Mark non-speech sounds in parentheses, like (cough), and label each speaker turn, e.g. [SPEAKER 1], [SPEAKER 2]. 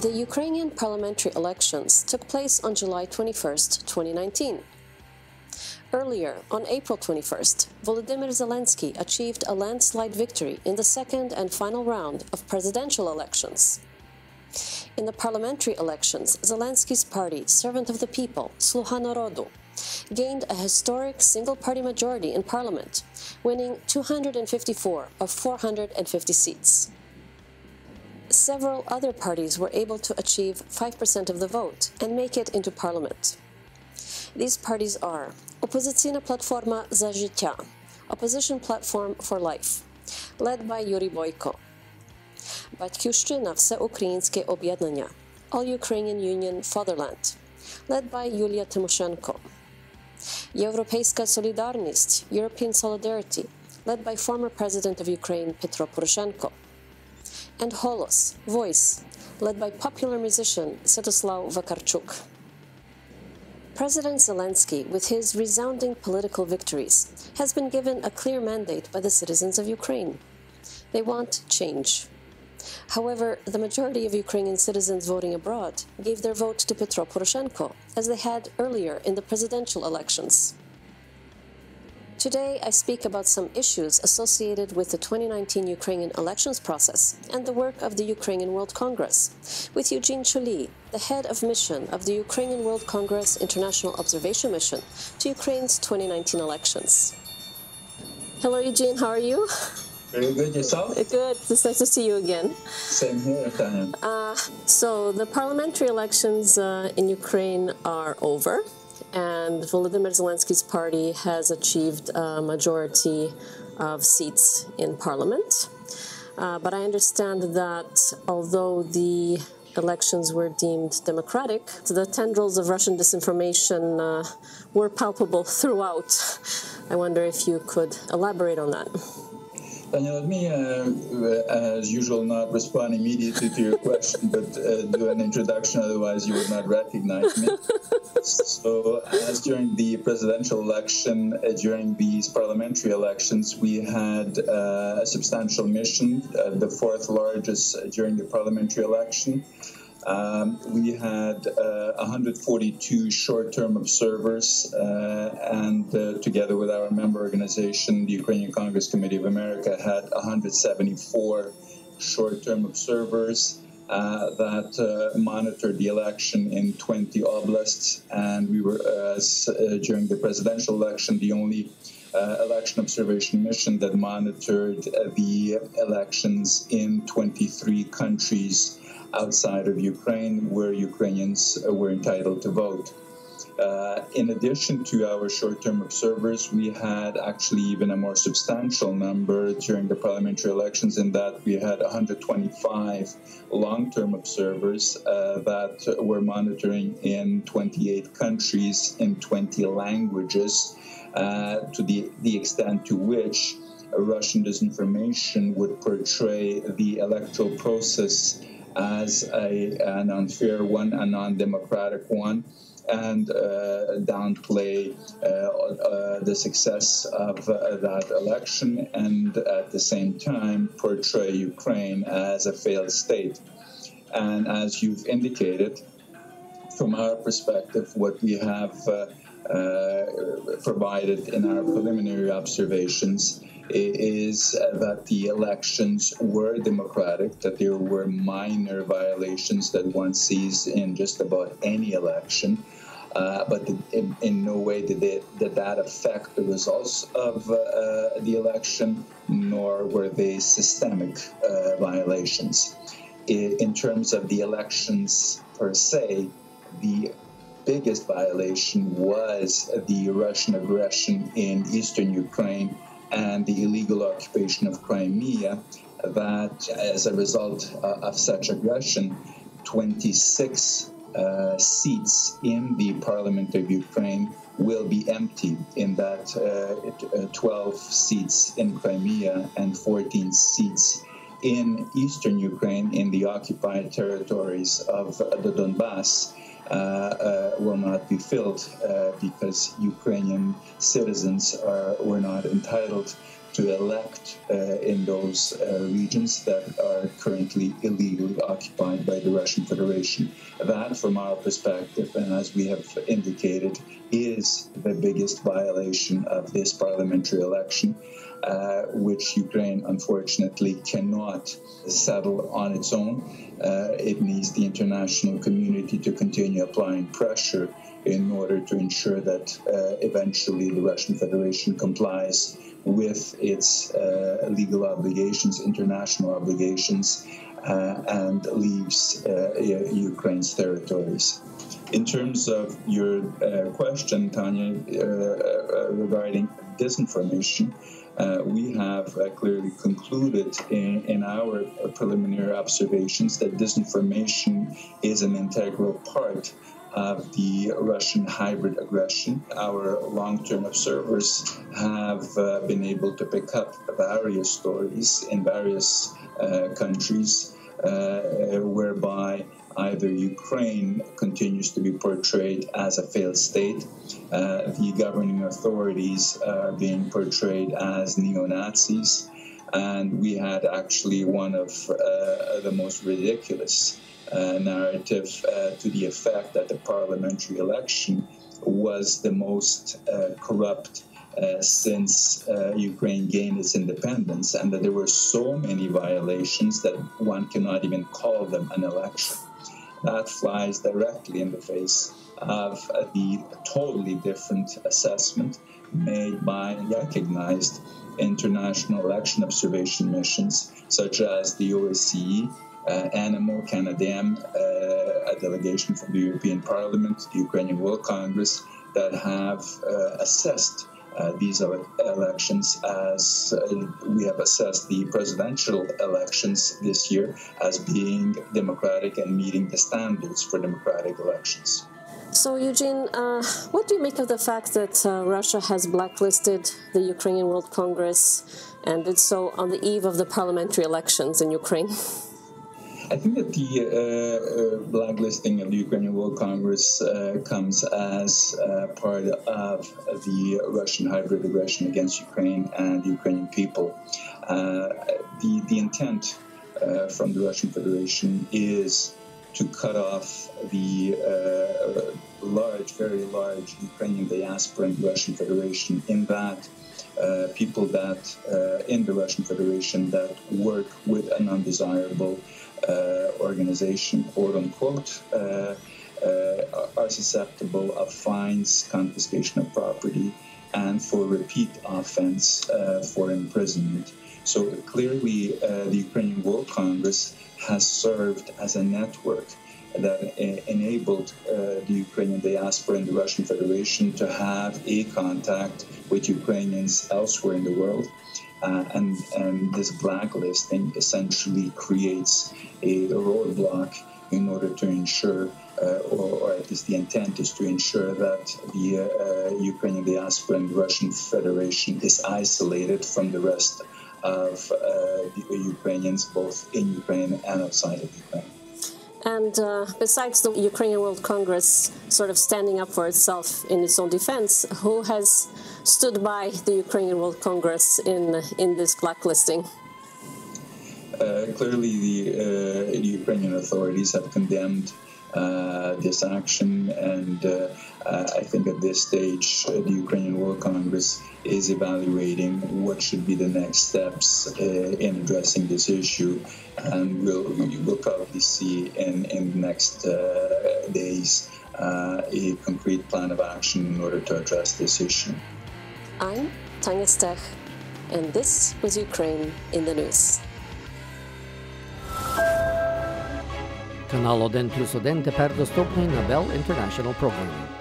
[SPEAKER 1] The Ukrainian parliamentary elections took place on July 21, 2019. Earlier, on April 21st, Volodymyr Zelensky achieved a landslide victory in the second and final round of presidential elections. In the parliamentary elections, Zelensky's party, Servant of the People, Sluha Narodu, gained a historic single party majority in parliament, winning 254 of 450 seats Several other parties were able to achieve 5% of the vote and make it into parliament. These parties are Опозиційна платформа за життя, Opposition Platform for Life, led by Yuri Boyko. Батьківщина Всеукраїнське об'єднання, All Ukrainian Union Fatherland, led by Yulia Tymoshenko. Європейська солідарність, European Solidarity, led by former President of Ukraine Petro Poroshenko. and Holos, Voice, led by popular musician Sviatoslav Vakarchuk. President Zelensky, with his resounding political victories, has been given a clear mandate by the citizens of Ukraine. They want change. However, the majority of Ukrainian citizens voting abroad gave their vote to Petro Poroshenko, as they had earlier in the presidential elections. Today, I speak about some issues associated with the 2019 Ukrainian elections process and the work of the Ukrainian World Congress with Eugene Czolij, the head of mission of the Ukrainian World Congress International Observation Mission to Ukraine's 2019 elections. Hello, Eugene, how are you?
[SPEAKER 2] Very good yourself? (laughs)
[SPEAKER 1] Good. It's nice to see you again.
[SPEAKER 2] Same here, Tania.
[SPEAKER 1] Uh, so, the parliamentary elections uh, in Ukraine are over and Volodymyr Zelensky's party has achieved a majority of seats in parliament. Uh, but I understand that although the elections were deemed democratic, the tendrils of Russian disinformation uh, were palpable (laughs) throughout. I wonder if you could elaborate on that.
[SPEAKER 2] Tania, let me, uh, as usual, not respond immediately to your question, but uh, do an introduction, otherwise, you would not recognize me. so, as during the presidential election, uh, during these parliamentary elections, we had uh, a substantial mission, uh, the fourth largest during the parliamentary election. Um, we had uh, 142 short-term observers, uh, and uh, together with our member organization, the Ukrainian Congress Committee of America, had 174 short-term observers uh, that uh, monitored the election in 20 oblasts, and we were, uh, during the presidential election, the only election observation mission that monitored the elections in 23 countries outside of Ukraine where Ukrainians were entitled to vote. Uh, in addition to our short term observers, we had actually even a more substantial number during the parliamentary elections, in that we had 125 long term observers uh, that were monitoring in 28 countries in 20 languages, uh, to the, the extent to which Russian disinformation would portray the electoral process as a, an unfair one, a non democratic one, and uh, downplay uh, uh, the success of uh, that election, and at the same time portray Ukraine as a failed state. And as you've indicated, from our perspective, what we have uh, provided in our preliminary observations is that the elections were democratic, that there were minor violations that one sees in just about any election. Uh, but in, in, no way did, did that affect the results of uh, the election, nor were they systemic uh, violations. In terms of the elections per se, the biggest violation was the Russian aggression in eastern Ukraine and the illegal occupation of Crimea, that as a result uh, of such aggression, 26 uh, seats in the parliament of Ukraine will be empty, in that uh, uh 12 seats in Crimea and 14 seats in eastern Ukraine in the occupied territories of the Donbass will not be filled uh, because Ukrainian citizens are, were not entitled to elect uh, in those uh, regions that are currently illegally occupied by the Russian Federation. That, from our perspective, and as we have indicated, is the biggest violation of this parliamentary election, uh, which Ukraine unfortunately cannot settle on its own. Uh, it needs the international community to continue applying pressure in order to ensure that uh, eventually the Russian Federation complies with its uh, legal obligations, international obligations, uh, and leaves uh, Ukraine's territories. In terms of your uh, question, Tania, uh, regarding disinformation, we have clearly concluded in, in our preliminary observations that disinformation is an integral part of the Russian hybrid aggression. Our long term observers have uh, been able to pick up various stories in various uh, countries uh, whereby either Ukraine continues to be portrayed as a failed state, uh, the governing authorities are being portrayed as neo Nazis. And we had actually one of uh, the most ridiculous uh, narrative uh, to the effect that the parliamentary election was the most uh, corrupt uh, since uh, Ukraine gained its independence, and that there were so many violations that one cannot even call them an election. That flies directly in the face of the totally different assessment made by recognized international election observation missions, such as the OSCE uh, ENEMO, Canadem, uh, a delegation from the European Parliament, the Ukrainian World Congress, that have uh, assessed uh, these elections as uh, we have assessed the presidential elections this year as being democratic and meeting the standards for democratic elections.
[SPEAKER 1] So, Eugene, uh, what do you make of the fact that Russia has blacklisted the Ukrainian World Congress and did so on the eve of the parliamentary elections in Ukraine? (laughs)
[SPEAKER 2] I think that the uh, uh, blacklisting of the Ukrainian World Congress uh, comes as uh, part of the Russian hybrid aggression against Ukraine and the Ukrainian people. Uh, the, the intent uh, from the Russian Federation is to cut off the large, very large Ukrainian diaspora in the Russian Federation, in that uh, people that uh, in the Russian Federation that work with an undesirable uh, organization, quote unquote, uh, uh, are susceptible of fines, confiscation of property, and for repeat offense for imprisonment. So clearly, the Ukrainian World Congress has served as a network that enabled uh, the Ukrainian diaspora in the Russian Federation to have a contact with Ukrainians elsewhere in the world. Uh, and, and this blacklisting essentially creates a roadblock in order to ensure, uh, or, or, at least the intent is to ensure that the uh, Ukrainian diaspora and Russian Federation is isolated from the rest of uh, the Ukrainians, both in Ukraine and outside of Ukraine.
[SPEAKER 1] And uh, besides the Ukrainian World Congress sort of standing up for itself in its own defense, who has stood by the Ukrainian World Congress in in this blacklisting?
[SPEAKER 2] Clearly, the, uh, the, Ukrainian authorities have condemned uh, this action, and uh, I think at this stage, the Ukrainian World Congress is evaluating what should be the next steps in addressing this issue, and we'll we'll probably see in in the next days a concrete plan of action in order to address this issue.
[SPEAKER 1] I'm Tania Stech, and this was Ukraine in the News.
[SPEAKER 3] Канал 1 плюс 1 тепер доступний на Bell International Programming.